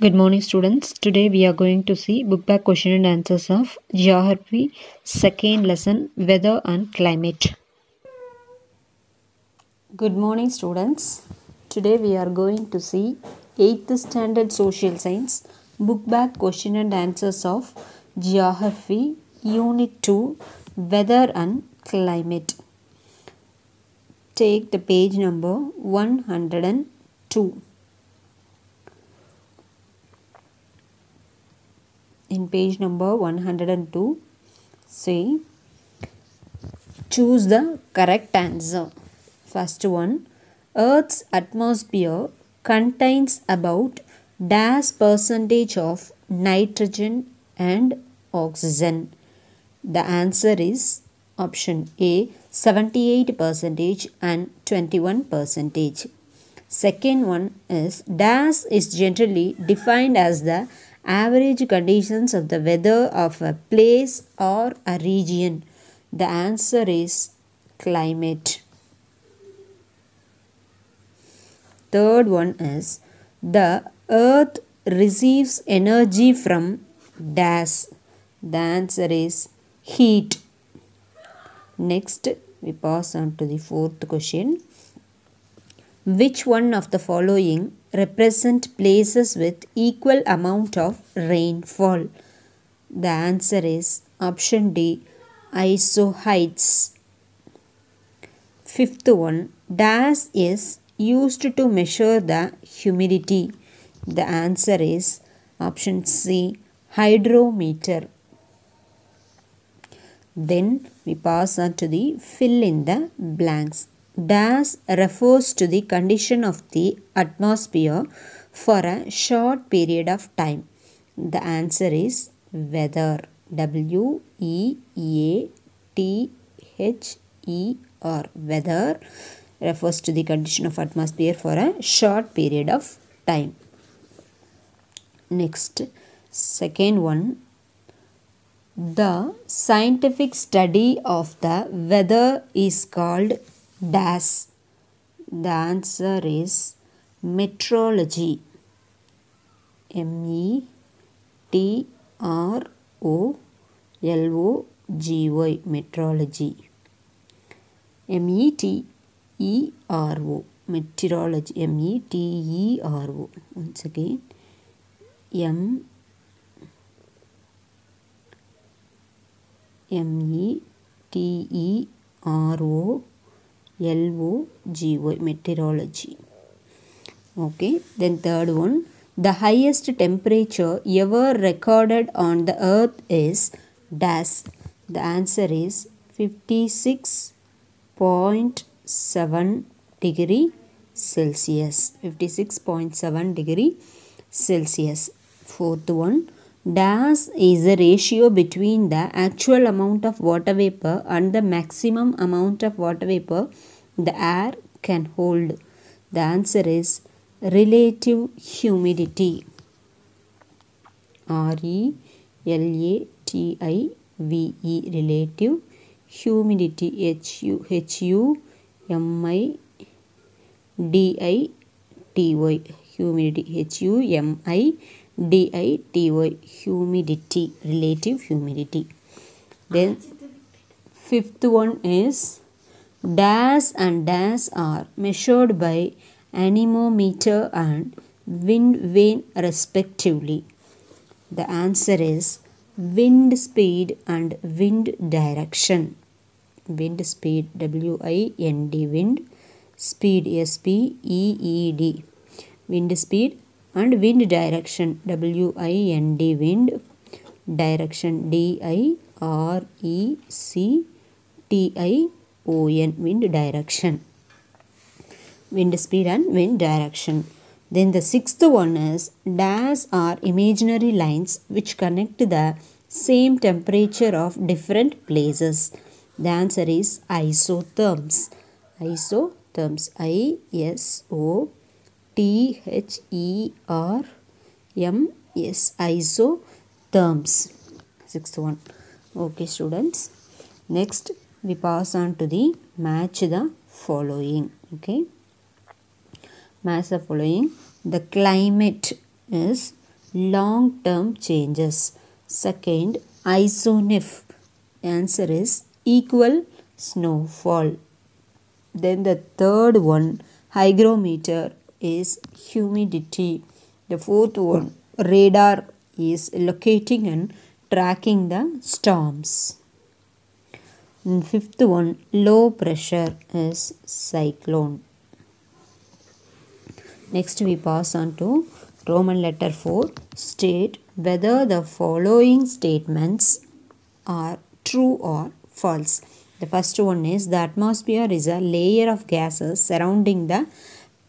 Good morning, students. Today we are going to see book back question and answers of Geography second lesson Weather and Climate. Good morning, students. Today we are going to see 8th standard social science book back question and answers of Geography Unit 2 Weather and Climate. Take the page number 102. In page number 102 say choose the correct answer. First one earth's atmosphere contains about dash percentage of nitrogen and oxygen. The answer is option a 78 percentage and 21 percentage. Second one is dash is generally defined as the average conditions of the weather of a place or a region? The answer is climate. Third one is the earth receives energy from dash. The answer is heat. Next, we pass on to the fourth question. Which one of the following represent places with equal amount of rainfall? The answer is option D isohyets. Fifth one DAS is used to measure the humidity. The answer is option C hydrometer. Then we pass on to the fill in the blanks. Dash refers to the condition of the atmosphere for a short period of time. The answer is weather. W E A T H E R. Weather refers to the condition of atmosphere for a short period of time. Next, second one. The scientific study of the weather is called dash. The answer is metrology. M E T R O L O G Y M E T E R O meteorology. M E T E R O. Once again. M M E T E R O L O G Y meteorology. Okay, then third one. The highest temperature ever recorded on the earth is dash. The answer is 56.7 degree Celsius. 56.7 degree Celsius. Fourth one. Dash is the ratio between the actual amount of water vapor and the maximum amount of water vapor the air can hold. The answer is relative humidity. R E L A T I V E relative humidity H U H U M I D I T Y humidity H U M I D I T Y humidity relative humidity. Then fifth one is dash and dash are measured by anemometer and wind vane respectively. The answer is wind speed and wind direction. Wind speed W I N D wind speed S P E E D wind speed and wind direction W I N D wind direction D I R E C T I O N wind direction. Wind speed and wind direction. Then the sixth one is dash are imaginary lines which connect the same temperature of different places. The answer is isotherms. Isotherms i s o t h e r m s isotherms sixth one. Okay students. Next we pass on to the match the following. Okay. Match the following. The climate is long term changes. Second, isonif. Answer is equal snowfall. Then the third one, hygrometer, is humidity. The fourth one, radar, is locating and tracking the storms. And fifth one, low pressure, is cyclone. Next, we pass on to Roman letter 4. State whether the following statements are true or false. The first one is the atmosphere is a layer of gases surrounding the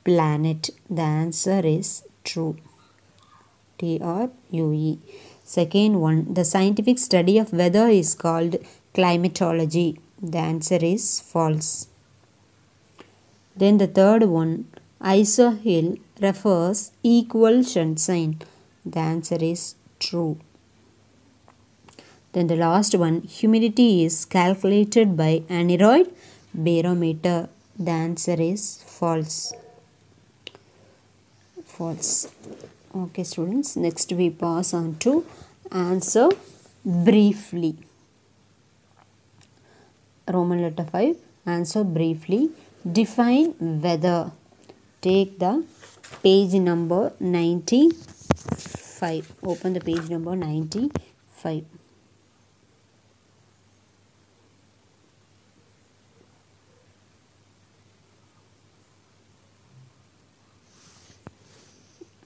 planet. The answer is true. T R U E. Second one, the scientific study of weather is called climatology. The answer is false. Then the third one, isohel refers equal sign. The answer is true. Then the last one, humidity is calculated by aneroid barometer. The answer is false. False. Okay students, next we pass on to answer briefly. Roman letter 5, answer briefly. Define weather. Take the page number 95. Open the page number 95.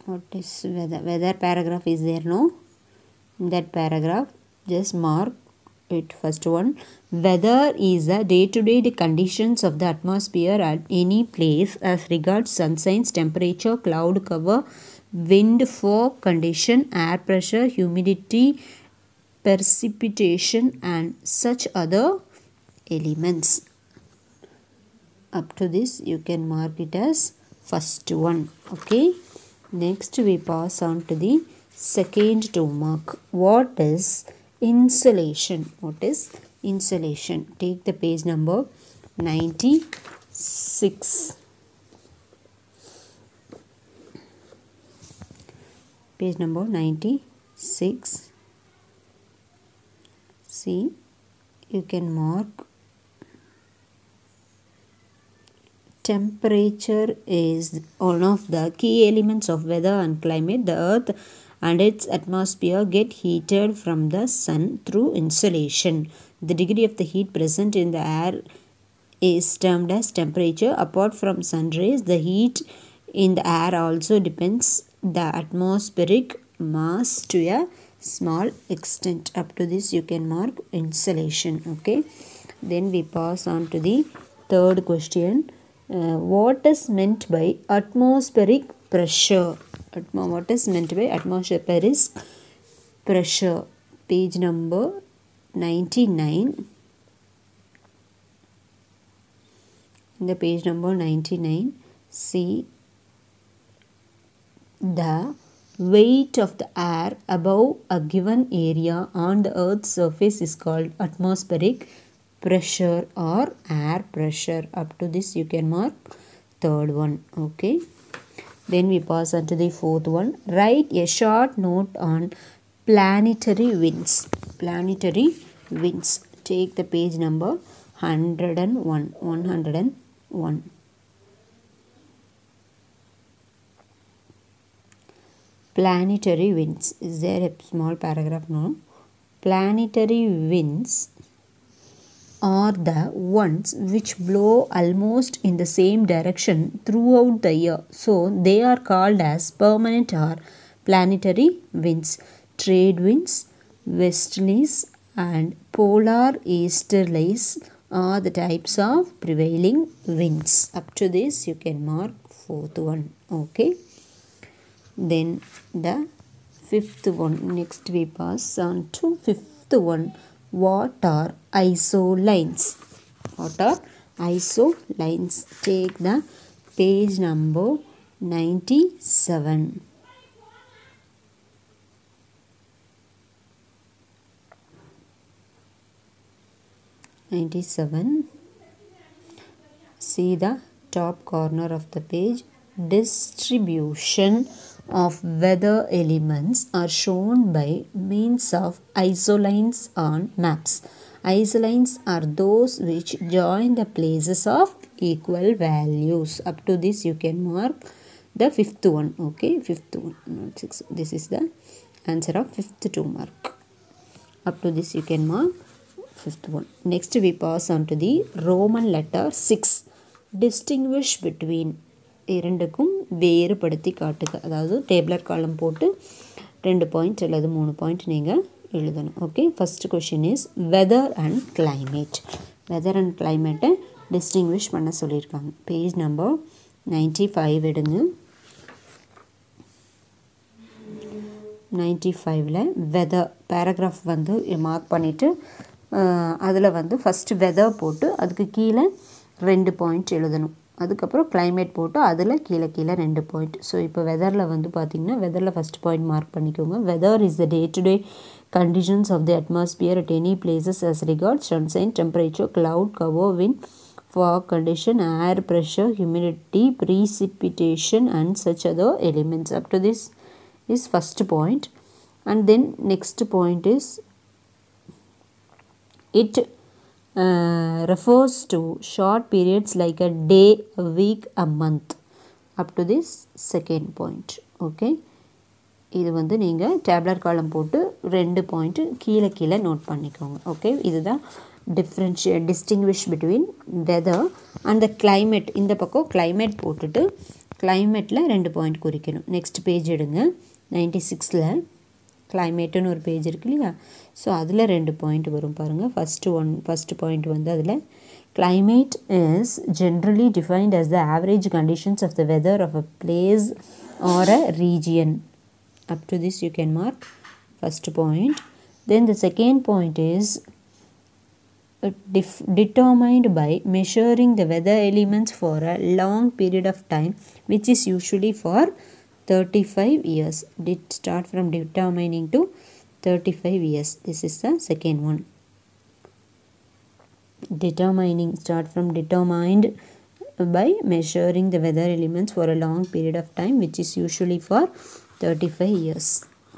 What is weather? Weather paragraph is there no? In that paragraph just mark it first one. Weather is the day-to-day the conditions of the atmosphere at any place as regards sunshine temperature cloud cover wind fog condition air pressure humidity precipitation and such other elements. Up to this you can mark it as first one okay Next we pass on to the second mark. What is insolation? What is insolation? Take the page number 96. Page number 96. See, you can mark temperature is one of the key elements of weather and climate. The earth and its atmosphere get heated from the sun through insolation. The degree of the heat present in the air is termed as temperature. Apart from sun rays, the heat in the air also depends the atmospheric mass to a small extent. Up to this you can mark insolation. Okay. Then we pass on to the third question uh, what is meant by atmospheric pressure? Atmo what is meant by atmospheric pressure? Page number 99 in the page number 99 see the weight of the air above a given area on the earth's surface is called atmospheric pressure or air pressure. Up to this you can mark third one okay? Then we pass on to the fourth one. Write a short note on planetary winds. Planetary winds. Take the page number 101 101 planetary winds. Is there a small paragraph no planetary winds are the ones which blow almost in the same direction throughout the year. So they are called as permanent or planetary winds. Trade winds, westerlies and polar easterlies are the types of prevailing winds. Up to this you can mark fourth one. Okay. Then the fifth one. Next we pass on to fifth one what are isolines? What are isolines? Take the page number 97. Ninety-seven. See the top corner of the page. Distribution of weather elements are shown by means of isolines on maps. Isolines are those which join the places of equal values. Up to this you can mark the fifth one. Okay, fifth one, not six. This is the answer of fifth two mark. Up to this you can mark fifth one. Next we pass on to the Roman letter 6. Distinguish between இரண்டுக்கும் வேறுபடுத்தி காட்டுக. அதாவது டேபிளர் காலம் போட்டு ரெண்டு point அல்லது மூணு point நீங்கள் எழுதணும். Okay first question is weather and climate weather and கிளைமேட்டை distinguish பண்ண சொல்லியிருக்காங்க. பேஜ் நம்பர் நைன்டி ஃபைவ் எடுங்க. நைன்டி ஃபைவ்ல வெதர் பேராகிராஃப் வந்து மார்க் பண்ணிவிட்டு அதில் வந்து ஃபஸ்ட்டு வெதர் போட்டு அதுக்கு கீழே ரெண்டு பாயிண்ட் எழுதணும். அதுக்கப்புறம் கிளைமேட் போட்டு அதில் கீழே கீழே ரெண்டு பாயிண்ட் ஸோ இப்போ வெதரில் வந்து பார்த்திங்கன்னா வெதரில் ஃபஸ்ட் பாயிண்ட் மார்க் பண்ணிக்கோங்க. Weather is the day to day conditions of the atmosphere at any places as regard sunshine temperature cloud cover wind fog condition air pressure humidity precipitation and such other elements. Up to this is first point. And then next point is it Uh, refers to short periods like a day a week a month. Up to this second point okay? இது வந்து நீங்கள் டேப்லர் காலம் போட்டு ரெண்டு point கீழே கீழே note பண்ணிக்கோங்க okay இதுதான் differentiate distinguish between weather and the climate இந்த பக்கம் கிளைமேட் போட்டுட்டு கிளைமேட்டில் ரெண்டு பாயிண்ட் குறிக்கணும். நெக்ஸ்ட் பேஜ் எடுங்க. நைன்டி சிக்ஸில் கிளைமேட்டுன்னு ஒரு பேஜ் இருக்கு இல்லையா? ஸோ அதில் ரெண்டு பாயிண்ட் வரும் பாருங்கள் ஃபஸ்ட்டு ஒன் ஃபஸ்ட்டு பாயிண்ட் வந்து அதில் climate is generally defined as the average conditions of the weather of a place or a region up to this you can mark first point then the second point is diff determined by measuring the weather elements for a long period of time which is usually for 35 years did start from determining to 35 years this is the second one determining start from determined by measuring the weather elements for a long period of time which is usually for 35 years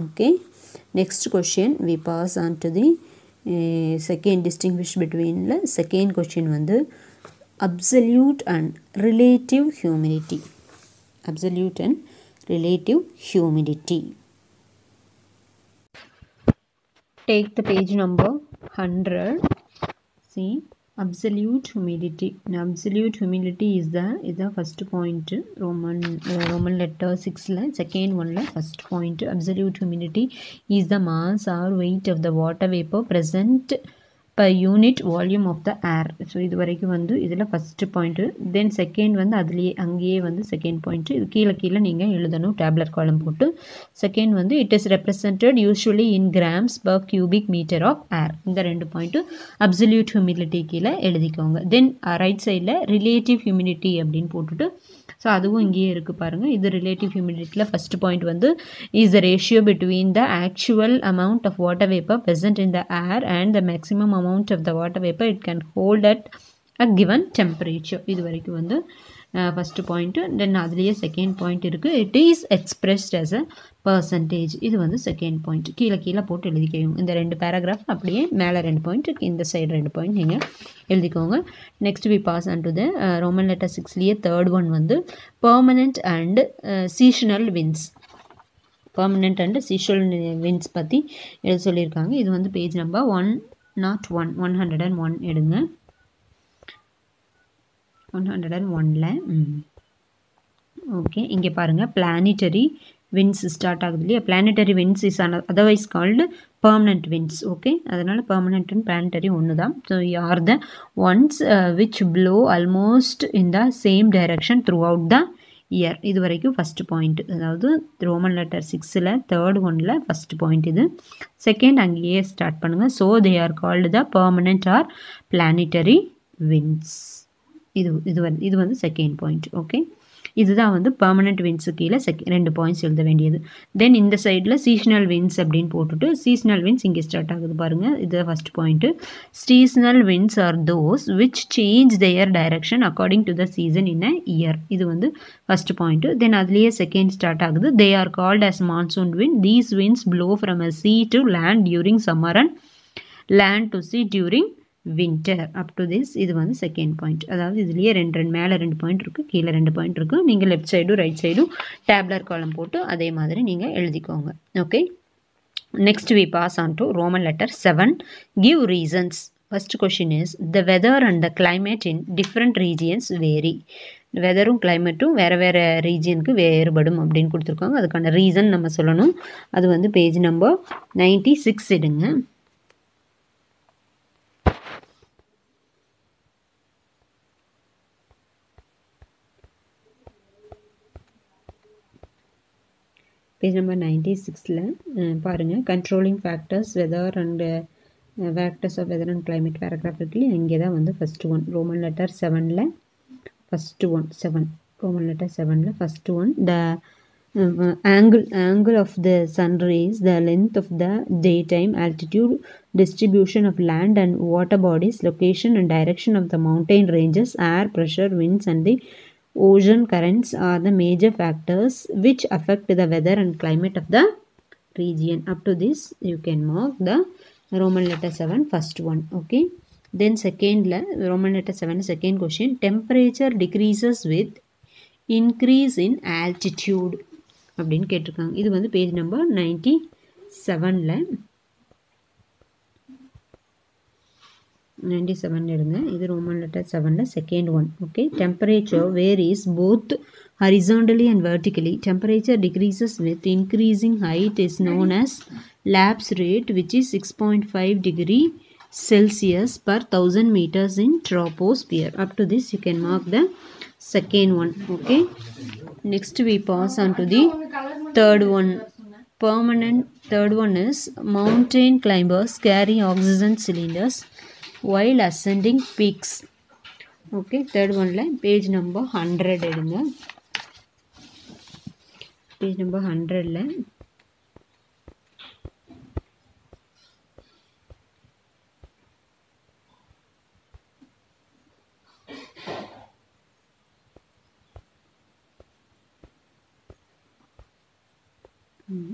okay next question we pass on to the uh, second distinguish between the second question வந்து absolute and relative humidity absolute and relative humidity. Take the page number 100 see absolute humidity. Now, absolute humidity is the is the first point. Roman uh, roman letter 6 la second one la first point. Absolute humidity is the mass or weight of the water vapor present per unit volume of the air so இது வரைக்கும் வந்து இதில் first point then second வந்து அதுலேயே அங்கேயே வந்து second point இது கீழே கீழே நீங்கள் எழுதணும் டேப்லெட் காலம் போட்டு. செகண்ட் வந்து it is represented usually in grams per cubic metre of air இந்த ரெண்டு பாயிண்ட்டு அப்சல்யூட் ஹியூமிடிட்டி கீழே எழுதிக்கோங்க. தென் ரைட் சைடில் ரிலேட்டிவ் ஹியூமிடிட்டி அப்படின்னு போட்டுட்டு ஸோ அதுவும் இங்கேயே இருக்குது பாருங்கள் இது ரிலேட்டிவ் ஹியூமிடிட்டியில் ஃபஸ்ட் பாயிண்ட் வந்து is the ratio between the actual amount of water vapour present in the air and the maximum amount of the water vapour it can hold at a given temperature இது வரைக்கும் வந்து first point then அதுலேயே second point இருக்குது it is expressed as a percentage இது வந்து second point கீழே கீழே போட்டு எழுதிக்கோங்க. இந்த ரெண்டு பேராகிராஃப் அப்படியே மேலே ரெண்டு பாயிண்ட் இந்த சைடு ரெண்டு பாயிண்ட் நீங்கள் எழுதிக்கோங்க. Next we pass on to the Roman letter சிக்ஸ்லேயே third one வந்து permanent and seasonal winds permanent and seasonal winds பற்றி எழுத சொல்லியிருக்காங்க. இது வந்து page number one nought one one hundred and one எடுங்க. ஒன் ஹண்ட்ரட் அண்ட் ஒனில் ஓகே இங்கே பாருங்கள் பிளானிட்டரி வின்ஸ் ஸ்டார்ட் ஆகுது இல்லையா? Planetary winds is otherwise called permanent winds okay அதனால் பர்மனண்ட் அண்ட் பிளானட்டரி ஒன்று தான் so are the ones which blow almost in the same direction throughout the year இது வரைக்கும் ஃபஸ்ட் பாயிண்ட் அதாவது ரோமன் லெட்டர் சிக்ஸில் third ஒனில் ஃபஸ்ட் பாயிண்ட் இது. Second அங்கேயே ஸ்டார்ட் பண்ணுங்கள் so they are called the permanent or planetary winds இது இது வந்து இது வந்து செகண்ட் பாயிண்ட் ஓகே இதுதான் வந்து பர்மனெண்ட் வின்ஸு கீழே செக் ரெண்டு பாயிண்ட்ஸ் எழுத வேண்டியது. தென் இந்த சைடில் சீசனல் வின்ஸ் அப்படின்னு போட்டுட்டு சீசனல் வின்ஸ் இங்கே ஸ்டார்ட் ஆகுது பாருங்கள் இது first point seasonal winds are those which change their direction according to the season in a year இது வந்து ஃபஸ்ட் பாயிண்ட்டு தென் அதுலேயே செகண்ட் ஸ்டார்ட் ஆகுது. They are called as monsoon wind these winds blow from a sea to land during summer and land to sea during winter up to this இது வந்து second point அதாவது இதுலேயே ரெண்டு ரெண்டு மேலே ரெண்டு பாயிண்ட் இருக்குது கீழே ரெண்டு பாயிண்ட் இருக்குது நீங்கள் லெஃப்ட் சைடும் ரைட் சைடும் டேப்லர் காலம் போட்டு அதே மாதிரி நீங்கள் எழுதிக்கோங்க. Okay next we pass on to Roman letter seven give reasons first question is the weather and the climate in different regions vary வெதரும் கிளைமேட்டும் வேறு வேறு ரீஜியனுக்கு வேறுபடும் அப்படின்னு கொடுத்துருக்காங்க. அதுக்கான ரீசன் நம்ம சொல்லணும். அது வந்து பேஜ் நம்பர் நைன்டி சிக்ஸ் எடுங்க. பேஜ் நம்பர் நைன்டி சிக்ஸில் பாருங்கள் controlling factors weather and factors of weather and climate paragraph இருக்கு இல்லையா இங்கே தான் வந்து ஃபஸ்ட்டு ஒன் ரோமன் லெட்டர் செவனில் first one seven Roman letter செவனில் first one the angle angle of the sun rays the length of the daytime altitude distribution of land and water bodies location and direction of the mountain ranges air pressure winds and the ocean currents are the major factors which affect the weather and climate of the region up to this you can mark the roman letter 7 first one okay then second la roman letter 7 second question temperature decreases with increase in altitude அப்படின்னு கேட்டிருக்காங்க இது வந்து page number ninety செவனில் ninety seven எடுங்க இது Roman letter செவனில் second one okay temperature varies both horizontally and vertically temperature decreases with increasing height is known as labs rate which is six point five degree Celsius per 1000 meters in troposphere. Up to this you can mark the second one. Okay. Next we pass on to the third one. Permanent third one is mountain climbers carry oxygen cylinders while ascending peaks. Okay. Third one ல page number 100 எடுங்க page number 100 ல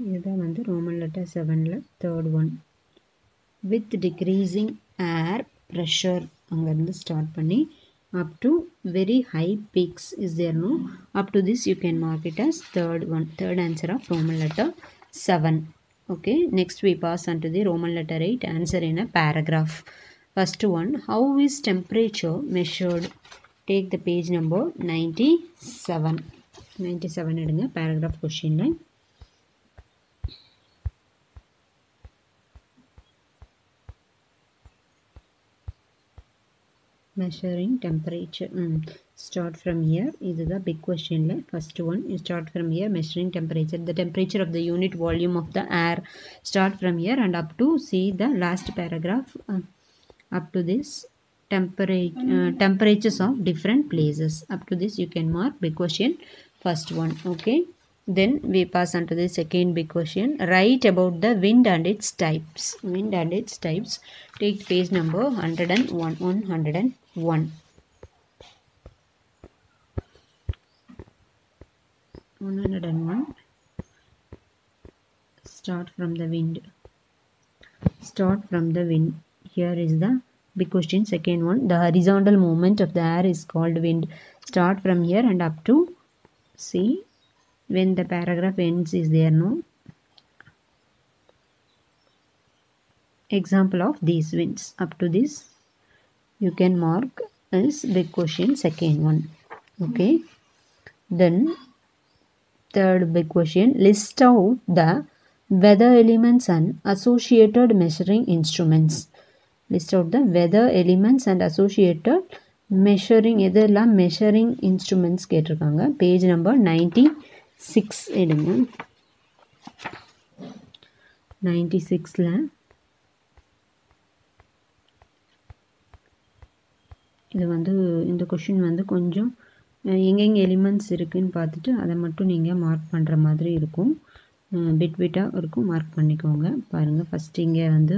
இதுதான் வந்து Roman letter செவனில் third one with decreasing air pressure அங்கேருந்து start பண்ணி up to very high peaks is there no up to this you can mark it as third one third answer of Roman letter seven okay next we pass on to the roman letter 8 answer in a paragraph first one how is temperature measured take the page number 97 97 எடுங்க paragraph question line measuring temperature. Mm. start from here. This is the big question le. first one you start from here measuring temperature. The temperature of the unit volume of the air. Start from here and up to see the last paragraph uh, up to this temperature uh, mm. temperatures of different places. Up to this you can mark big question first one okay? Then we pass on to the second big question. Write about the wind and its types. Wind and its types. Take page number 101 101 101 101 start from the wind. Start from the wind. Here is the big question second one. The horizontal movement of the air is called wind. Start from here and up to see when the paragraph ends is there no example of these winds? Up to this you can mark as the question second one okay? Then third big question list out the weather elements and associated measuring instruments. List out the weather elements and associated measuring இதெல்லாம் measuring instruments கேட்டிருக்காங்க page number 96 96 la. இது வந்து இந்த question வந்து கொஞ்சம் எங்கெங்கே elements இருக்குதுன்னு பார்த்துட்டு அதை மட்டும் நீங்கள் மார்க் பண்ணுற மாதிரி இருக்கும். பிட் பிட்டாக இருக்கும். மார்க் பண்ணிக்கோங்க. பாருங்கள் ஃபஸ்ட்டு இங்கே வந்து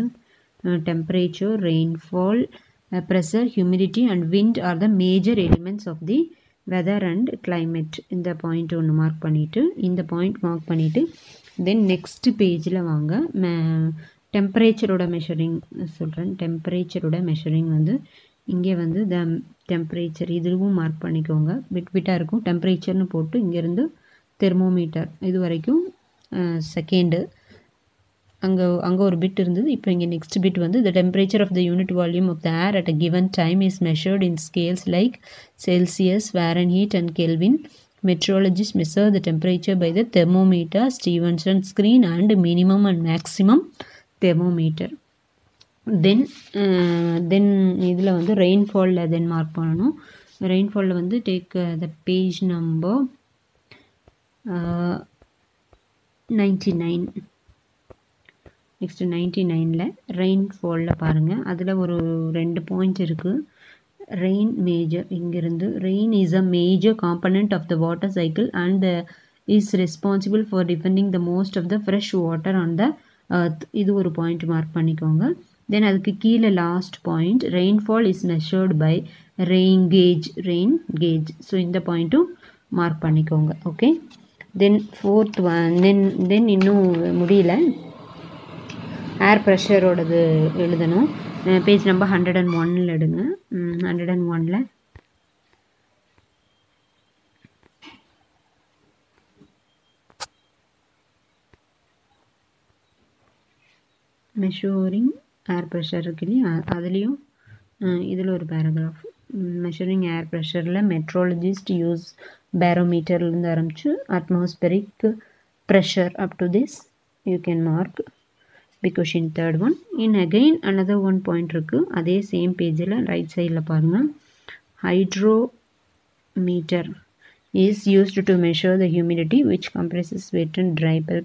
temperature rainfall pressure humidity and wind are the major elements of the weather and climate இந்த பாயிண்ட் ஒன்று மார்க் பண்ணிவிட்டு இந்த பாயிண்ட் மார்க் பண்ணிவிட்டு தென் நெக்ஸ்ட் பேஜில் வாங்க. மே டெம்பரேச்சரோட மெஷரிங் சொல்கிறேன் டெம்பரேச்சரோட மெஷரிங் வந்து இங்கே வந்து த டெம்பரேச்சர் இதுவும் மார்க் பண்ணிக்கோங்க. பிட் பிட்டாக இருக்கும். டெம்பரேச்சர்னு போட்டு இங்கேருந்து தெர்மோமீட்டர் இது வரைக்கும் செகண்டு அங்கே அங்கே ஒரு பிட் இருந்தது. இப்போ இங்கே நெக்ஸ்ட் பிட் வந்து the temperature of the unit volume of the air at a given time is measured in scales like Celsius Fahrenheit and Kelvin meteorologists measure the temperature by the thermometer, Stevenson screen and minimum and maximum thermometer. Then then இதில் வந்து ரெயின்ஃபாலில் then mark பண்ணணும். ரெயின்ஃபாலில் வந்து take the page number ninety nine next ninety நைனில் ரெயின்ஃபாலில் பாருங்கள் அதில் ஒரு ரெண்டு பாயிண்ட் இருக்குது ரெயின் மேஜர் இங்கிருந்து rain is a major component of the water cycle and is responsible for defending the most of the fresh water on the இது ஒரு பாயிண்ட் மார்க் பண்ணிக்கோங்க. தென் அதுக்கு கீழே last point rainfall is measured by rain gauge rain gauge so இந்த பாயிண்ட்டும் mark பண்ணிக்கோங்க okay then fourth one then then இன்னும் முடியல. ஏர் ப்ரெஷரோடது எழுதணும். பேஜ் நம்பர் ஹண்ட்ரட் அண்ட் ஒன்னில் எடுங்க. ஹண்ட்ரட் அண்ட் ஒனில் மெஷூரிங் ஏர் ப்ரெஷர் இருக்கு இல்லையா அதுலேயும் இதில் ஒரு பேராகிராஃப் மெஷரிங் ஏர் ப்ரெஷரில் மெட்ரோலஜிஸ்ட் யூஸ் பேரோமீட்டர்லேருந்து ஆரம்பித்து atmospheric pressure up to this you can mark பிகோஷின் third one in again another one point இருக்குது அதே சேம் பேஜில் ரைட் சைடில் பாருங்கள் hydro metre is used to measure the humidity which compresses wet and dry pulp,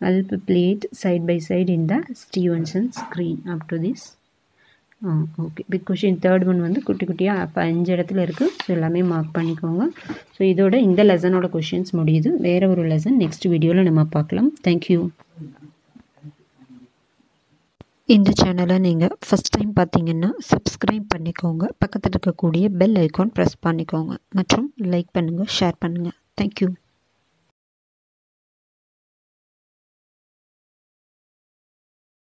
pulp plate side by side in the Stevenson screen up to this okay big question third one வந்து குட்டி குட்டியாக அப்போ அஞ்சு இடத்துல இருக்குது so எல்லாமே mark பண்ணிக்கோங்க. So இதோட இந்த லெசனோட கொஷின்ஸ் முடியுது. வேறு ஒரு லெசன் நெக்ஸ்ட் வீடியோவில் நம்ம பார்க்கலாம். தேங்க்யூ இந்த சேனலை நீங்கள் ஃபஸ்ட் டைம் பார்த்தீங்கன்னா சப்ஸ்கிரைப் பண்ணிக்கோங்க. பக்கத்தில் இருக்கக்கூடிய பெல் ஐக்கான் ப்ரெஸ் பண்ணிக்கோங்க. மற்றும் லைக் பண்ணுங்கள் ஷேர் பண்ணுங்கள் தேங்க்யூ